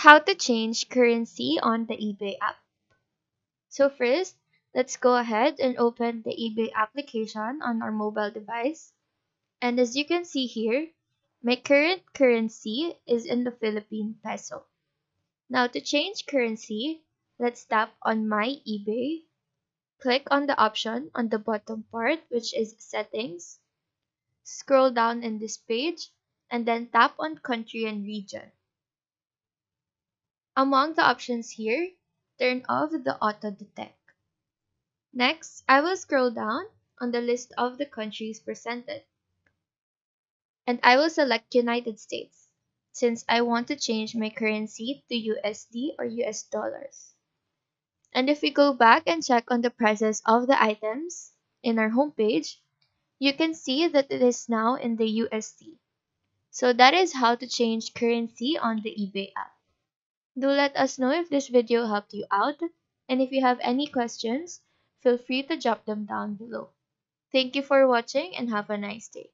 How to change currency on the eBay app. So first, let's go ahead and open the eBay application on our mobile device. And as you can see here, my current currency is in the Philippine peso. Now to change currency, let's tap on My eBay. Click on the option on the bottom part which is Settings. Scroll down in this page and then tap on Country and Region. Among the options here, turn off the auto detect. Next, I will scroll down on the list of the countries presented. And I will select United States since I want to change my currency to USD or US dollars. And if we go back and check on the prices of the items in our homepage, you can see that it is now in the USD. So that is how to change currency on the eBay app. Do let us know if this video helped you out, and if you have any questions, feel free to drop them down below. Thank you for watching and have a nice day.